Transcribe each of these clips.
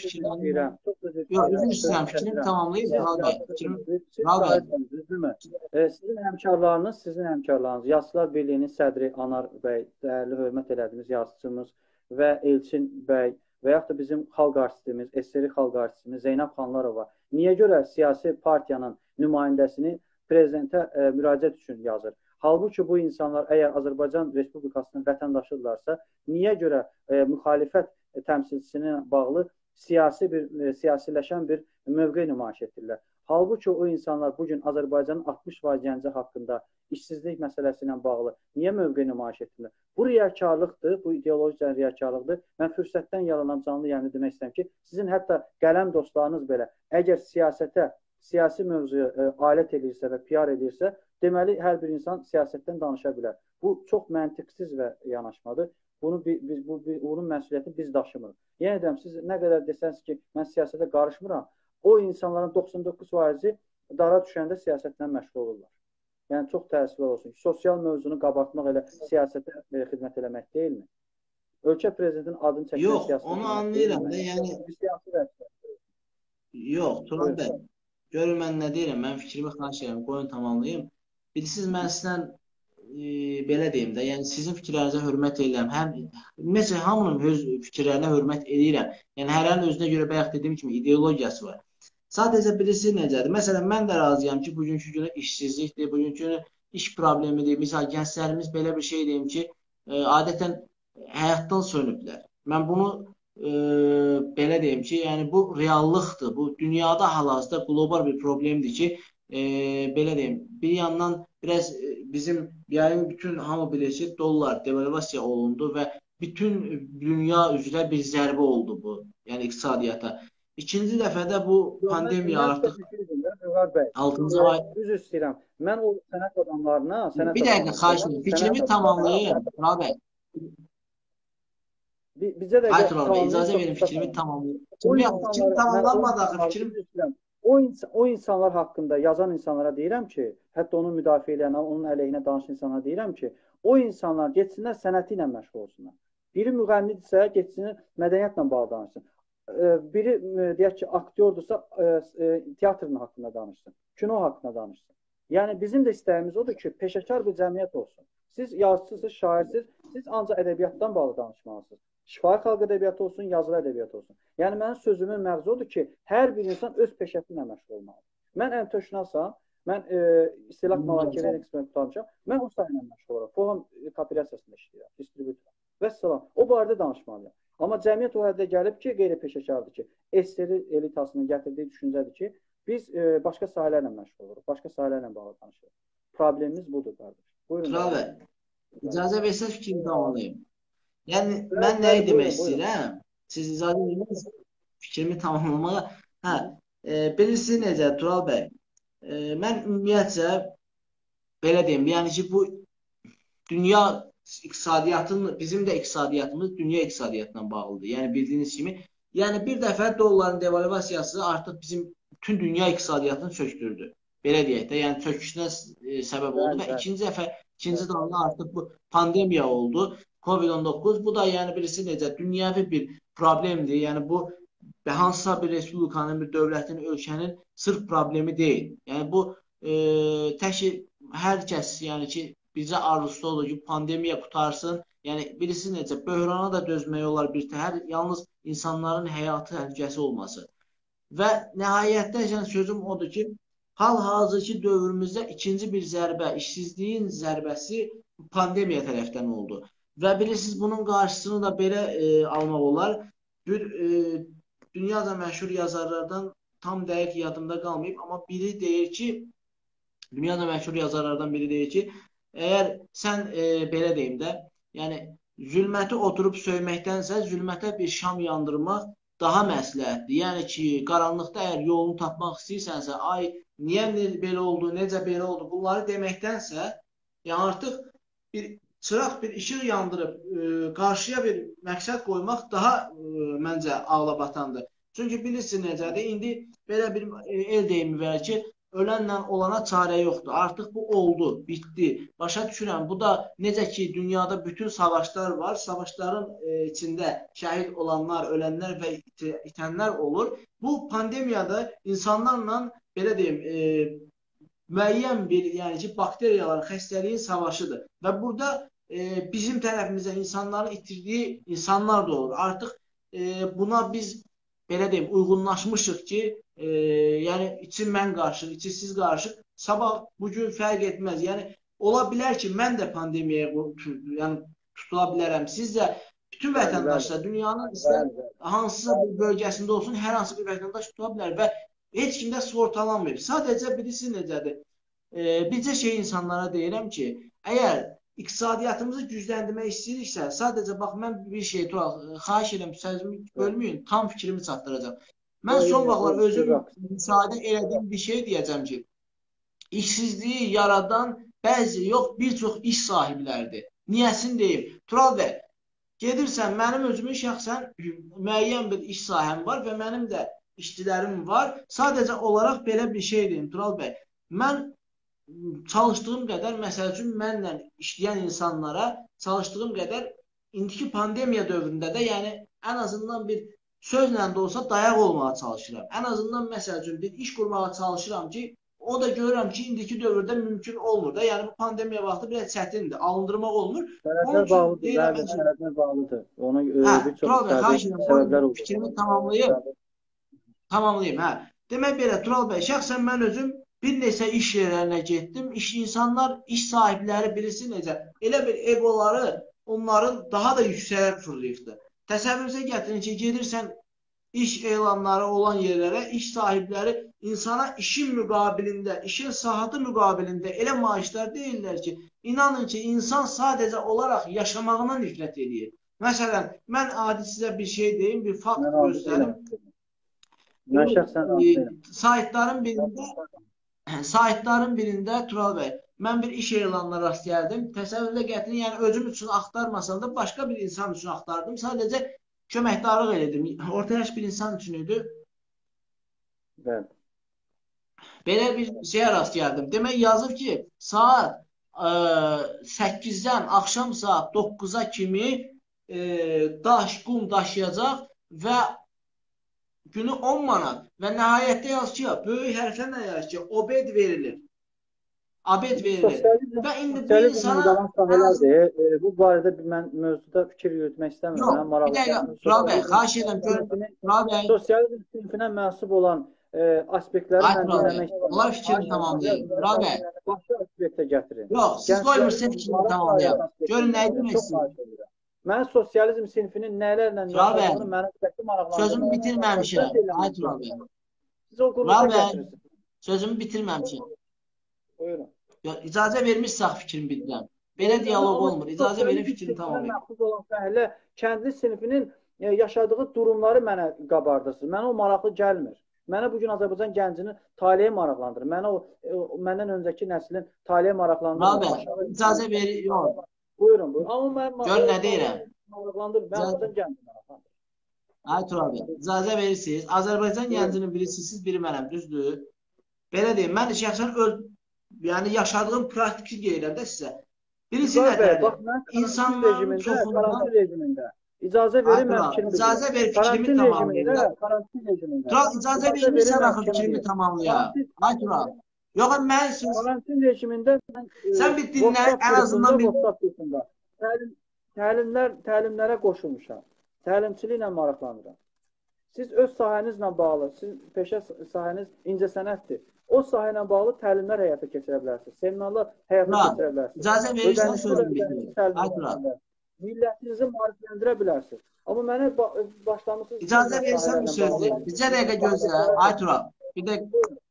istəyirəm. Yox, üzr istəyirəm. Fikrimi tamamlayıb Tural bəy. Fikrimi Tural bəy. Düzdürmü? E, sizin həmkarlarınız, sizin həmkarlarınız, Yazıçılar Birliyinin sədri Anar bəy, dəyərli hörmət elədiyimiz yazıçımız və Elçin bəy və yaxud da bizim xalq artistimiz, SSR xalq artistimiz Zeynəb Xanlarova niyə görə siyasi partiyanın nümayəndəsini prezidentə e, müraciət üçün yazır? Halbuki bu insanlar əgər Azərbaycan Respublikasının vətəndaşıdırlarsa, niyə görə e, müxalifət təmsilçisinə bağlı siyasi bir e, siyasiləşən bir mövqe nümayiş etdirirlər. Halbuki o insanlar bu gün Azərbaycanın 60% gənci haqqında işsizlik məsələsi ilə bağlı niyə mövqe nümayiş etdirlər? Bu riyakarlıqdır, bu ideoloji riyakarlıqdır. Mən fürsətdən yararlanıb canlı yəni demək istəyirəm ki, sizin hətta qələm dostlarınız belə əgər siyasətə, siyasi mövzuya e, alət edirsə və PR edirsə, deməli hər bir insan siyasətdən danışa bilər. Bu çox məntiqsiz və yanaşmadır. Bunu biz, biz bu bir, onun məsuliyyətini biz daşımırıq. Yenə deyirəm, siz nə qədər desəniz ki, mən siyasətə qarışmıram, o insanların 99%-i dara düşəndə siyasətlə məşğul olurlar. Yəni çox təəssüflər olsun ki, sosial mövzunu qabartmaq elə siyasətə e, xidmət eləmək deyilmi? Ölkə prezidentinin adını çəkmək Yox, onu anlayıram da, yəni siyasi vəzifə. Yox, Turan bəy. Görün mən nə deyirəm? Mən fikrimi xahiş edirəm, qoyun tamamlayım. Bilirsiniz, mən sizdən e, belə deyim də, yəni sizin fikirlərinizə hörmət edirəm. Həm ümumiyyətlə hamının öz fikirlərinə hörmət edirəm. Yəni hərənin özünə görə bayaq dediyim kimi ideologiyası var. Sadəcə birisi necədir? Məsələn, mən də razıyam ki, bugünkü günə işsizlikdir, bugünkü günə iş problemidir. Misal gənclərimiz belə bir şey deyim ki, e, adətən həyatdan sönüblər. Mən bunu e, belə deyim ki, yəni bu reallıqdır. Bu dünyada hal-hazırda qlobal bir problemdir ki, e, belə deyim, bir yandan biraz e, bizim yayın bütün hamı ki, dollar devalvasiya olundu və bütün dünya üzrə bir zərbə oldu bu, yəni iqtisadiyyata. İkinci dəfədə bu pandemiya artıq 6-cı ay üzr istəyirəm. Mən o sənət adamlarına, sənət Bir dəqiqə xahiş edirəm. Fikrimi tamamlayım. Tural bəy. Bizə də Hayır Tural bəy, icazə verin fikrimi tamamlayım. Fikrim tamamlanmadı axı fikrim o, ins o insanlar haqqında yazan insanlara deyirəm ki, hətta onu müdafiə edən, onun əleyhinə danışan insanlara deyirəm ki, o insanlar getsinlər sənəti ilə məşğul olsunlar. Biri müğənnidirsə, getsin mədəniyyətlə bağlı danışsın. Biri deyək ki, aktyordursa, teatrın haqqında danışsın, kino haqqında danışsın. Yəni bizim də istəyimiz odur ki, peşəkar bir cəmiyyət olsun. Siz yazıçısınız, şairsiz, siz ancaq ədəbiyyatdan bağlı danışmalısınız. Şifahi xalq ədəbiyyatı olsun, yazılı ədəbiyyat olsun. Yəni mənim sözümün məğzi odur ki, hər bir insan öz peşəsi ilə məşğul olmalıdır. Mən əmtəşnasam, mən e, istehlak malakələri ekspert tutarmışam. Mən o sahələ məşğul olaram. Program kooperasiyasında işləyirəm, distributor. Və salam. O barədə danışmalıyam. Amma cəmiyyət o həddə gəlib ki, qeyri-peşəkardır ki, SSR elitasının gətirdiyi düşüncədir ki, biz e, başqa sahələrlə məşğul oluruq, başqa sahələrlə bağlı danışırıq. Problemimiz budur, qardaş. Buyurun. Tural icazə versəz fikrimi tamamlayım. Yəni mən nəyi demək istəyirəm? Siz icazə verirsiniz fikrimi tamamlamağa. Hə, e, birincisi necə Tural bəy? E, mən ümumiyyətcə belə deyim, yəni ki bu dünya iqtisadiyyatın bizim də iqtisadiyyatımız dünya iqtisadiyyatına bağlıdır. Yəni bildiyiniz kimi, yəni bir dəfə dolların devalvasiyası artıq bizim bütün dünya iqtisadiyyatını çökdürdü. Belə deyək də, yəni çöküşünə e, səbəb oldu və ikinci dəfə ikinci dalga artıq bu pandemiya oldu. COVID-19 bu da yəni birisi necə dünyəvi bir problemdir. Yəni bu hansısa bir respublikanın, bir dövlətin, ölkənin sırf problemi deyil. Yəni bu e, tək hər kəs yəni ki bizə arzusu olur ki pandemiya qutarsın. Yəni birisi necə böhrana da dözmək olar bir təhər yalnız insanların həyatı təhlükəsi olması. Və nəhayətdə yəni sözüm odur ki, hal-hazırki dövrümüzdə ikinci bir zərbə, işsizliyin zərbəsi pandemiya tərəfdən oldu. Və bilirsiniz, bunun qarşısını da belə e, almaq olar. Bir e, dünyaca məşhur yazarlardan tam dəqiq yadımda qalmayıb, amma biri deyir ki, dünyaca məşhur yazarlardan biri deyir ki, əgər sən e, belə deyim də, yəni zülməti oturub söyməkdənsə zülmətə bir şam yandırmaq daha məsləhətdir. Yəni ki, qaranlıqda əgər yolunu tapmaq istəyirsənsə, ay niyə belə oldu, necə belə oldu, bunları deməkdənsə, yəni artıq bir çıraq bir işıq yandırıb e, qarşıya bir məqsəd qoymaq daha e, məncə ağlabatandır. Çünki bilirsiniz necədir? İndi belə bir e, el deyimi var ki, ölənlə olana çarə yoxdur. Artıq bu oldu, bitdi. Başa düşürəm. Bu da necə ki dünyada bütün savaşlar var. Savaşların e, içində şəhid olanlar, ölənlər və it itənlər olur. Bu pandemiyada insanlarla belə deyim, e, müəyyən bir, yəni ki, bakteriyaların, xəstəliyin savaşıdır. Və burada e, bizim tərəfimizdə insanların itirdiyi insanlar da olur. Artıq e, buna biz belə deyim, uyğunlaşmışıq ki, e, yəni içi mən qarışıq, içi siz qarışıq. Sabah bu gün fərq etməz. Yəni ola bilər ki, mən də pandemiyaya yəni tutula bilərəm. Siz də bütün vətəndaşlar dünyanın istər hansısa bir bölgəsində olsun, hər hansı bir vətəndaş tutula bilər və heç kimdə sığortalanmayıb. Sadəcə birisi necədir? E, bircə şey insanlara deyirəm ki, əgər iqtisadiyyatımızı gücləndirmək istəyiriksə, sadəcə bax mən bir şey Tural, xahiş edirəm sözümü bölməyin, tam fikrimi çatdıracağam. Mən son vaxtlar özüm müşahidə elədiyim bir şey deyəcəm ki, işsizliyi yaradan bəzi yox, bir çox iş sahibləridir. Niyəsini deyim. Tural bəy, gedirsən, mənim özümün şəxsən müəyyən bir iş sahəm var və mənim də işçilərim var. Sadəcə olaraq belə bir şey deyim Tural bəy. Mən çalışdığım qədər, məsəl üçün mənlə işləyən insanlara çalışdığım qədər indiki pandemiya dövründə də, yəni ən azından bir sözlə də olsa dayaq olmağa çalışıram. Ən azından məsəl üçün bir iş qurmağa çalışıram ki, o da görürəm ki, indiki dövrdə mümkün olmur da. Yəni bu pandemiya vaxtı biraz çətindir. Alındırmaq olmur. Sənədlər bağlıdır, bəli, sənədlər bağlıdır. Ona hə, bir çox səbəblər olur. Fikrimi tamamlayım. Tamamlayım, hə. Demək belə, Tural bəy, şəxsən mən özüm Bir neçə iş yerlərinə getdim. İş insanlar, iş sahibləri birisi necə elə bir egoları onların daha da yüksəyə fırlayıbdı. Təsəvvürünüzə gətirin ki, gedirsən iş elanları olan yerlərə iş sahibləri insana işin müqabilində, işin saatı müqabilində elə maaşlar deyirlər ki, inanın ki, insan sadəcə olaraq yaşamağına nifrət edir. Məsələn, mən adi sizə bir şey deyim, bir fakt göstərim. Mən şəxsən saytların birində saytların birində Tural bəy, mən bir iş elanına rast gəldim. Təsəvvürlə gətirin, yəni özüm üçün axtarmasam da başqa bir insan üçün axtardım. Sadəcə köməkdarlıq elədim. Orta yaş bir insan üçün idi. Bəli. Belə bir şeyə rast gəldim. Demək yazıb ki, saat ə, 8-dən axşam saat 9-a kimi ə, daş, qum daşıyacaq və günü 10 manat və nəhayətdə yaz ki, böyük hərflərlə yaz ki, obed verilir. Abed verilir. Və indi bu insana. E, bu barədə mən mövzuda fikir yürütmək istəmirəm. Yox, bir dəqiqə, Tural bəy, xahiş edirəm, görün. Tural bəy. Sosializm sinfinə mənsub olan e, aspektləri mən dinləmək istəyirəm. Onlar fikrini tamamlayın. Tural bəy. Başqa aspektə gətirin. Yox, siz qoymursunuz fikrini tamamlayın. Görün nə demək istəyirsiniz. Mən sosializm sinfinin nələrlə yaşadığını mənim şəxsi maraqlandırır. Sözümü bitirməmişəm. Ay Tural bəy. Siz o quruluğa gətirirsiniz. Sözümü bitirməmişəm. Buyurun. Ya, icazə vermişsək fikrimi bildirəm. Belə dialoq olmur. İcazə verin fikrimi tamamlayım. Məxsus olan fəhlə kəndli sinfinin e, yaşadığı durumları mənə qabardırsın. Mənə o maraqlı gəlmir. Mənə bu gün Azərbaycan gəncinin taleyi maraqlandırır. Mənə o, e, o məndən öncəki nəslin taleyi maraqlandırır. Bəli, icazə ver, yox. Buyurun, buyurun. Amma mən Gör nə deyirəm. Maraqlandır, mən Azərbaycan gəncini maraqlandır. Ay Tural bəy, icazə verirsiniz. Azərbaycan gəncinin birisi siz, biri mənəm, düzdür? Belə deyim, mən şəxsən öz yəni yaşadığım praktiki deyirəm də sizə. Birisi nədədir? İnsanların çoxunluğu karantin rejimində İcazə verin mən fikrimi. İcazə ver fikrimi tamamlayım. Karantin rejimində. Tural icazə verirsən axı fikrimi tamamlayam. Ay Tural. Yox, mən siz karantin rejimində mən e, Sən bir dinlə, ən azından bir təlim təlimlər təlimlərə qoşulmuşam. Təlimçiliklə maraqlanıram. Siz öz sahənizlə bağlı, siz peşə sahəniz incəsənətdir. O sahə ilə bağlı təlimlər həyata keçirə bilərsiniz. Seminarlar həyata keçirə bilərsiniz. İcazə verirsən sözümü bitirəm. Millətinizi maarifləndirə bilərsiniz. Amma mənə başlamışsınız. İcazə verirsən bir söz deyim. Bizə dəqiqə gözlə. Ay Tural. Bir dəqiqə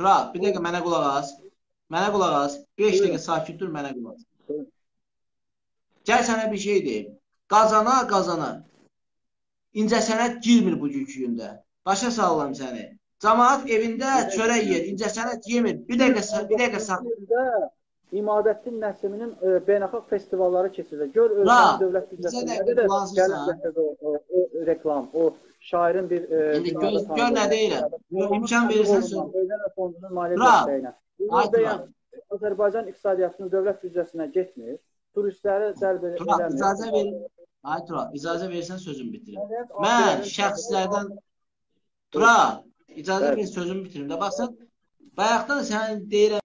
Tural, bir dəqiqə mənə qulaq as. Mənə qulaq as. 5 dəqiqə sakit dur, mənə qulaq as. Gəl sənə bir şey deyim. Qazana, qazana. İncəsənət girmir bugünkü gündə. Başa sallam səni. Camaat evində çörək yeyir, incəsənət yemir. Bir dəqiqə, bir dəqiqə saxla. İmadəddin Nəsiminin e, beynəlxalq festivalları keçirilir. Gör ölkənin dövlət büdcəsində qədər gəlir o, o, o reklam, o şairin bir e, İndi binada gör, nə deyirəm. İmkan verirsən söz. Özəl fondunun maliyyə Bu bəyən Azərbaycan iqtisadiyyatının dövlət büdcəsinə getmir. Turistləri cəlb Tural, eləmir. icazə verin. Ay Tural, icazə verirsən sözümü bitirim. Mən şəxslərdən Tural, icazə Bəli. ver sözümü bitirim də. Baxsan, bayaqdan sən deyirəm